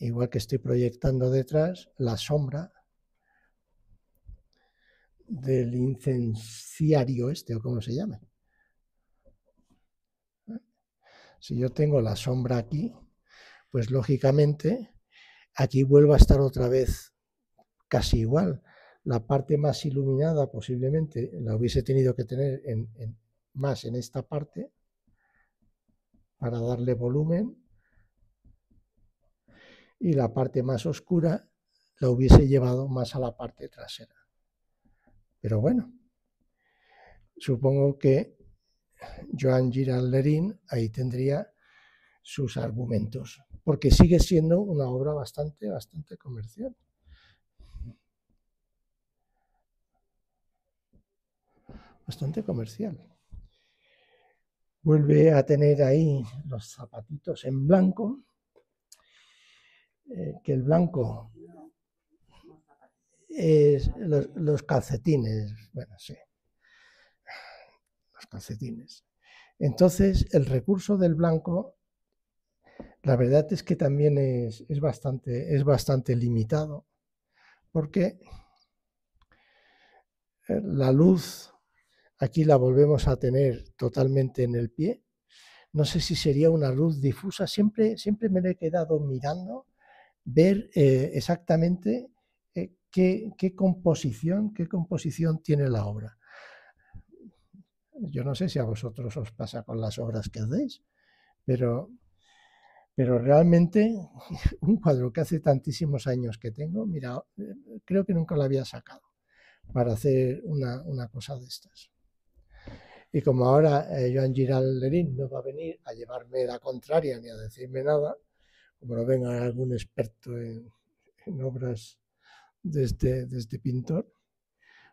igual que estoy proyectando detrás la sombra del incenciario este o como se llame. Si yo tengo la sombra aquí, pues lógicamente aquí vuelvo a estar otra vez casi igual. La parte más iluminada posiblemente la hubiese tenido que tener más en esta parte para darle volumen y la parte más oscura la hubiese llevado más a la parte trasera. Pero bueno, supongo que Joan Giralderín ahí tendría sus argumentos. porque sigue siendo una obra bastante, bastante comercial. Bastante comercial. Vuelve a tener ahí los zapatitos en blanco, eh, que el blanco es los, calcetines, bueno, sí, los calcetines. Entonces, el recurso del blanco, la verdad es que también es, bastante, es bastante limitado, porque eh, la luz aquí la volvemos a tener totalmente en el pie. No sé si sería una luz difusa, siempre, siempre me he quedado mirando, ver eh, exactamente qué, qué, composición, qué composición tiene la obra. Yo no sé si a vosotros os pasa con las obras que hacéis, pero, pero realmente un cuadro que hace tantísimos años que tengo, mira, creo que nunca lo había sacado para hacer una, cosa de estas. Y como ahora eh, Joan Giral Lerín no va a venir a llevarme la contraria ni a decirme nada, como no venga algún experto en, obras de este, de este pintor,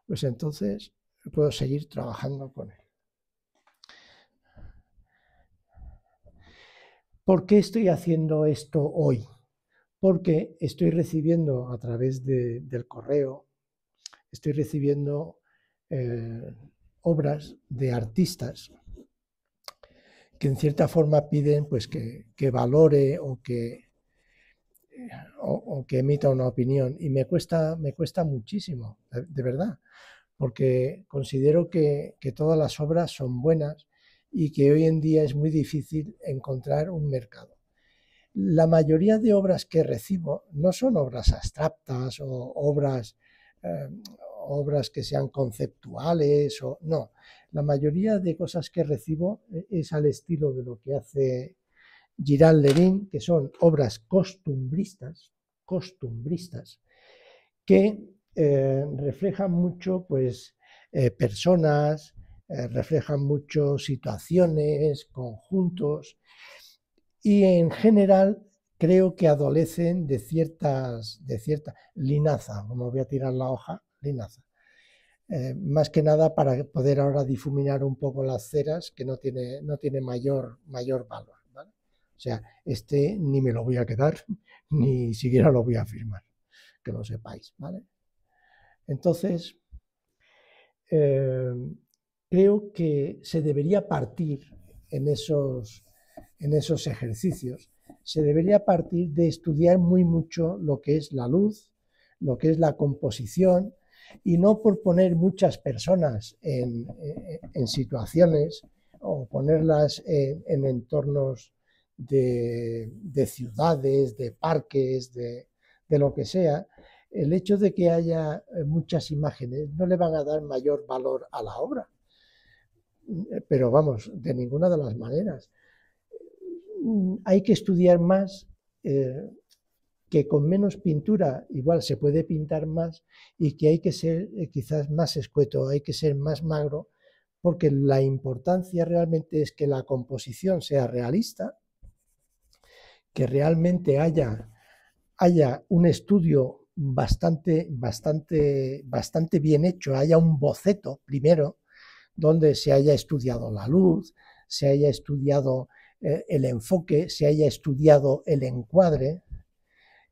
pues entonces puedo seguir trabajando con él. ¿Por qué estoy haciendo esto hoy? Porque estoy recibiendo a través del correo, estoy recibiendo eh, obras de artistas que en cierta forma piden pues, que, valore o que, o, que emita una opinión. Y me cuesta, me cuesta muchísimo, de, verdad, porque considero que, que todas las obras son buenas y que hoy en día es muy difícil encontrar un mercado. La mayoría de obras que recibo no son obras abstractas o obras, eh, obras que sean conceptuales o no. La mayoría de cosas que recibo eh, es al estilo de lo que hace Giral Lerín, que son obras costumbristas, costumbristas, que eh, reflejan mucho pues, personas, eh, reflejan mucho situaciones, conjuntos y en general creo que adolecen de ciertas, de cierta linaza, como voy a tirar la hoja, linaza. Eh, más que nada para poder ahora difuminar un poco las ceras que no tiene, no tiene mayor, mayor valor. O sea, este ni me lo voy a quedar, ni siquiera lo voy a firmar, que lo sepáis. ¿vale? Entonces, eh, creo que se debería partir en esos, en esos ejercicios, se debería partir de estudiar muy mucho lo que es la luz, lo que es la composición, y no por poner muchas personas en, situaciones o ponerlas en, entornos de, ciudades, de parques, de, de lo que sea, el hecho de que haya muchas imágenes no le van a dar mayor valor a la obra eh, pero vamos, de ninguna de las maneras. Mm, hay que estudiar más, eh, que con menos pintura igual se puede pintar más y que hay que ser eh, quizás más escueto, hay que ser más magro, porque la importancia realmente es que la composición sea realista, que realmente haya, haya un estudio bastante, bastante, bastante bien hecho, haya un boceto primero, donde se haya estudiado la luz, se haya estudiado eh, el enfoque, se haya estudiado el encuadre.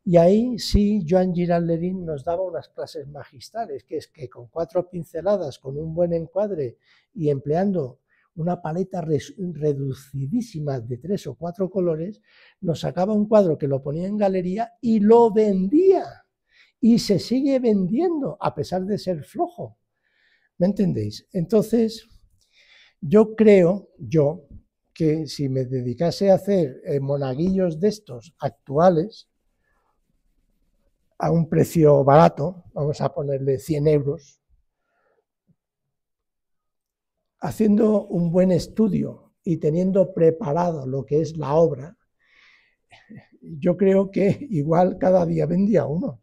Y ahí sí, Joan Giralderín nos daba unas clases magistrales, que es que con cuatro pinceladas, con un buen encuadre y empleando una paleta reducidísima de tres o cuatro colores, nos sacaba un cuadro que lo ponía en galería y lo vendía. Y se sigue vendiendo, a pesar de ser flojo. ¿Me entendéis? Entonces, yo creo, yo, que si me dedicase a hacer eh, monaguillos de estos actuales, a un precio barato, vamos a ponerle 100 euros, haciendo un buen estudio y teniendo preparado lo que es la obra, yo creo que igual cada día vendía uno.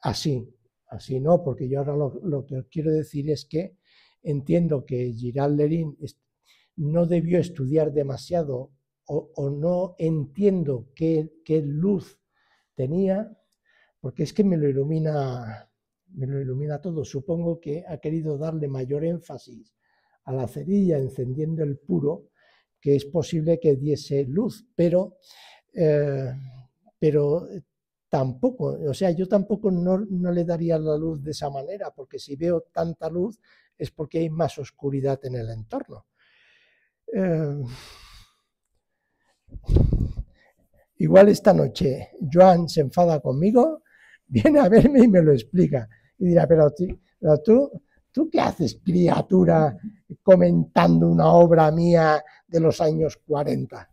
Así, Así no, porque yo ahora lo, que quiero decir es que entiendo que Giral Lerín no debió estudiar demasiado o, no entiendo qué, qué, luz tenía, porque es que me lo ilumina, me lo ilumina todo. Supongo que ha querido darle mayor énfasis a la cerilla encendiendo el puro, que es posible que diese luz, pero, eh, pero tampoco, o sea, yo tampoco no, no, le daría la luz de esa manera, porque si veo tanta luz es porque hay más oscuridad en el entorno. Eh, igual esta noche Joan se enfada conmigo, viene a verme y me lo explica. Y dirá, pero, tú, ¿tú qué haces, criatura, comentando una obra mía de los años 40?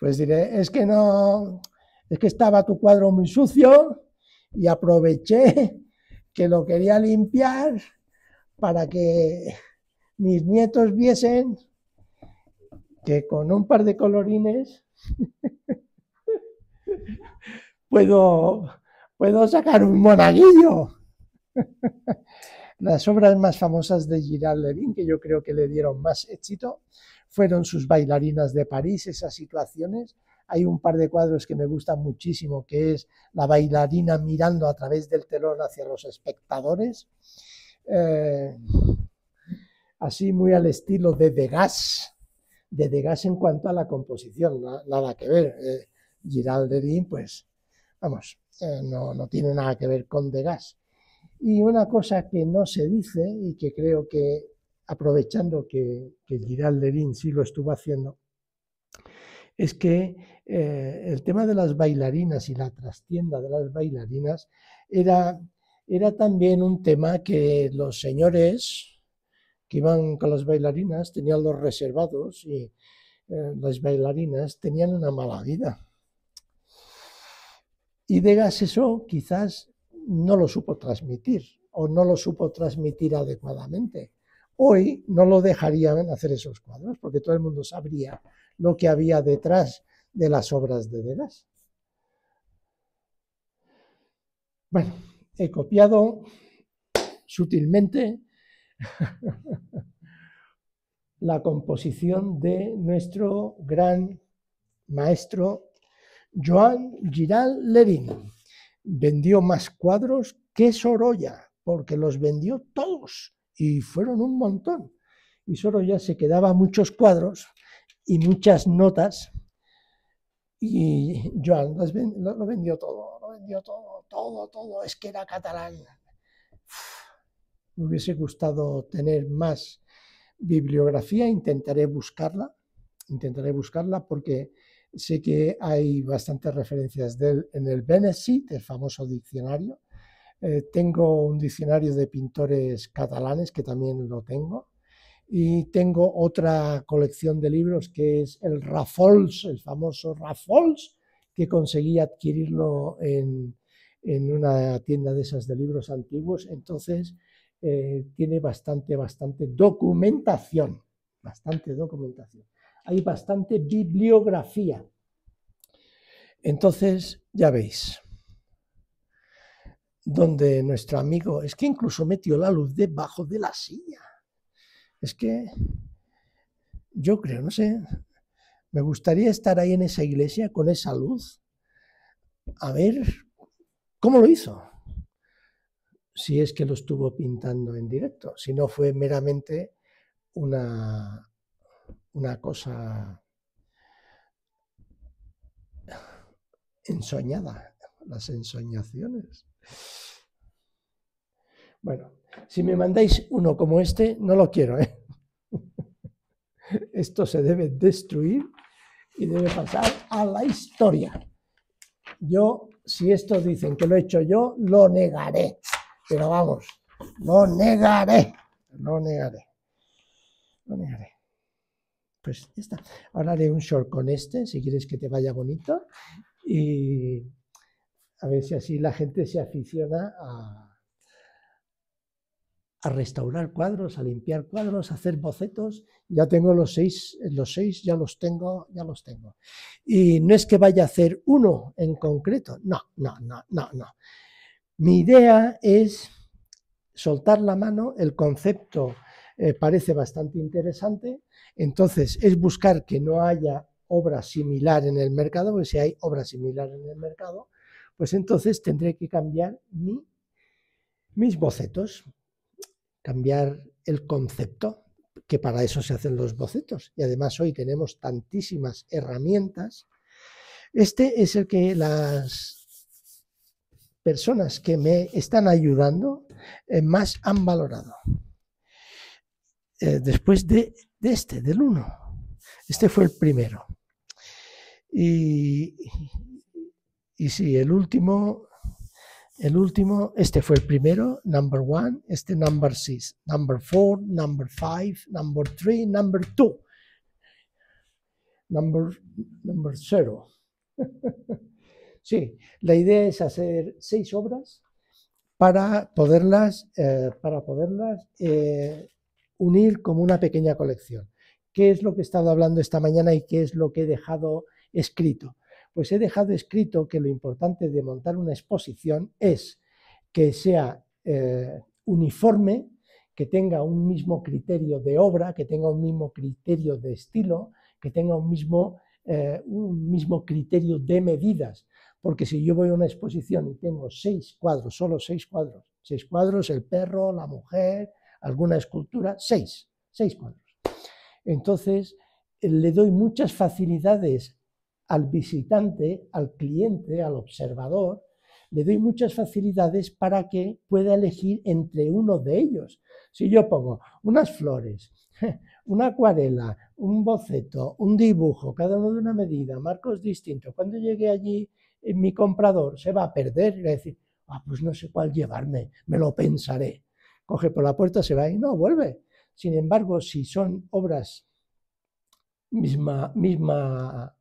Pues diré, es que no, es que estaba tu cuadro muy sucio y aproveché que lo quería limpiar para que mis nietos viesen que con un par de colorines puedo, puedo sacar un monaguillo. Las obras más famosas de Girard Lerin, que yo creo que le dieron más éxito, fueron sus bailarinas de París, esas situaciones. Hay un par de cuadros que me gustan muchísimo, que es la bailarina mirando a través del telón hacia los espectadores. Eh, así muy al estilo de Degas, de Degas en cuanto a la composición, nada que ver. Eh, Giralderín, pues, vamos, eh, no, tiene nada que ver con Degas. Y una cosa que no se dice y que creo que, aprovechando que, que Giralderín sí lo estuvo haciendo, es que eh, el tema de las bailarinas y la trastienda de las bailarinas era, era también un tema que los señores que iban con las bailarinas tenían los reservados y eh, las bailarinas tenían una mala vida. Y Degas eso quizás no lo supo transmitir o no lo supo transmitir adecuadamente. Hoy no lo dejarían hacer esos cuadros porque todo el mundo sabría lo que había detrás de las obras de Degas. Bueno, he copiado sutilmente la composición de nuestro gran maestro Joan Giral Lerin. Vendió más cuadros que Sorolla, porque los vendió todos y fueron un montón. Y Sorolla se quedaba muchos cuadros y muchas notas y Joan lo vendió todo, lo vendió todo, todo, todo, es que era catalán. Me hubiese gustado tener más bibliografía, intentaré buscarla, intentaré buscarla porque sé que hay bastantes referencias de él en el Benesit, el famoso diccionario. Eh, tengo un diccionario de pintores catalanes que también lo tengo. Y tengo otra colección de libros que es el Rafols, el famoso Rafols, que conseguí adquirirlo en, en una tienda de esas de libros antiguos. Entonces, eh, tiene bastante, bastante documentación, bastante documentación. Hay bastante bibliografía. Entonces, ya veis, donde nuestro amigo, es que incluso metió la luz debajo de la silla. Es que yo creo, no sé, me gustaría estar ahí en esa iglesia con esa luz, a ver cómo lo hizo si es que lo estuvo pintando en directo, si no fue meramente una, una cosa ensoñada, las ensoñaciones. Bueno, si me mandáis uno como este, no lo quiero. ¿eh? Esto se debe destruir y debe pasar a la historia. Yo, si esto dicen que lo he hecho yo, lo negaré. Pero vamos, lo negaré, lo negaré, lo negaré. Pues ya está. Ahora haré un short con este, si quieres que te vaya bonito. Y a ver si así la gente se aficiona a, a restaurar cuadros, a limpiar cuadros, a hacer bocetos. Ya tengo los seis, los seis ya los tengo, ya los tengo. Y no es que vaya a hacer uno en concreto, no, no, no, no, no. Mi idea es soltar la mano, el concepto eh, parece bastante interesante. Entonces, es buscar que no haya obra similar en el mercado, porque si hay obra similar en el mercado, pues entonces tendré que cambiar mis bocetos, cambiar el concepto, que para eso se hacen los bocetos. Y además hoy tenemos tantísimas herramientas. Este es el que las personas que me están ayudando eh, más han valorado. Eh, después de, este, del 1. Este fue el primero. Y, y sí, el último, el último, este fue el primero, number one, este number six, number four, number five, number three, number two, number, number zero. Sí, la idea es hacer seis obras para poderlas, eh, para poderlas eh, unir como una pequeña colección. ¿Qué es lo que he estado hablando esta mañana y qué es lo que he dejado escrito? Pues he dejado escrito que lo importante de montar una exposición es que sea eh, uniforme, que tenga un mismo criterio de obra, que tenga un mismo criterio de estilo, que tenga un mismo, un mismo criterio de medidas porque si yo voy a una exposición y tengo seis cuadros, solo seis cuadros, seis cuadros, el perro, la mujer, alguna escultura, seis, seis cuadros. Entonces, le doy muchas facilidades al visitante, al cliente, al observador, le doy muchas facilidades para que pueda elegir entre uno de ellos. Si yo pongo unas flores, una acuarela, un boceto, un dibujo, cada uno de una medida, marcos distintos, cuando llegue allí mi comprador se va a perder y va a decir, ah, pues no sé cuál llevarme, me lo pensaré. Coge por la puerta, se va y no, vuelve. Sin embargo, si son obras misma, misma,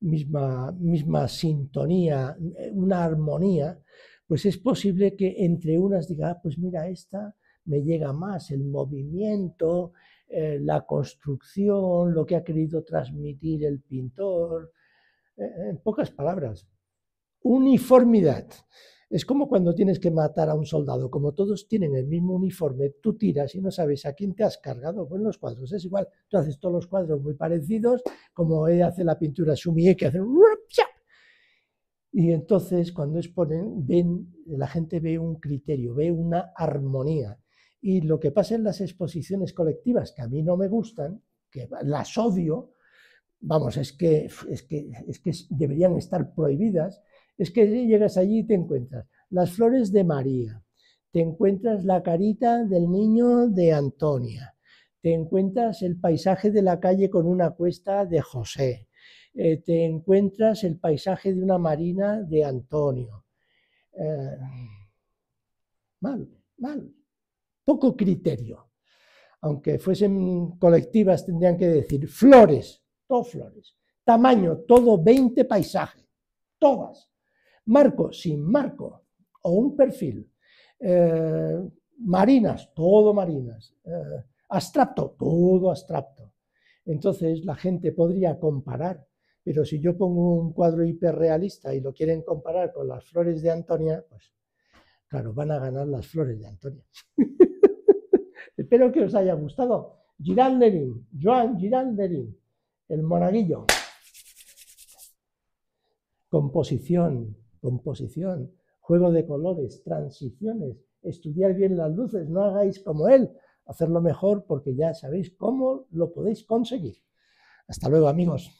misma, misma sintonía, una armonía, pues es posible que entre unas diga, ah, pues mira, esta me llega más el movimiento, eh, la construcción, lo que ha querido transmitir el pintor, eh, en pocas palabras, Uniformidad. Es como cuando tienes que matar a un soldado, como todos tienen el mismo uniforme, tú tiras y no sabes a quién te has cargado. Pues los cuadros es igual, tú haces todos los cuadros muy parecidos, como ella hace la pintura Sumie, que hace y entonces cuando exponen, ven, la gente ve un criterio, ve una armonía. Y lo que pasa en las exposiciones colectivas, que a mí no me gustan, que las odio, vamos, es que, es que, es que deberían estar prohibidas, es que llegas allí y te encuentras las flores de María, te encuentras la carita del niño de Antonia, te encuentras el paisaje de la calle con una cuesta de José, eh, te encuentras el paisaje de una marina de Antonio. Eh, mal, mal, poco criterio. Aunque fuesen colectivas tendrían que decir flores, todo flores, tamaño, todo 20 paisajes, todas marco sin marco o un perfil, eh, marinas, todo marinas, eh, abstracto, todo abstracto. Entonces la gente podría comparar, pero si yo pongo un cuadro hiperrealista y lo quieren comparar con las flores de Antonia, pues claro, van a ganar las flores de Antonia. Espero que os haya gustado. Girán Lerín, Joan Girán Lerín, el monaguillo. Composición, composición, juego de colores, transiciones, estudiar bien las luces, no hagáis como él, hacerlo mejor porque ya sabéis cómo lo podéis conseguir. Hasta luego amigos.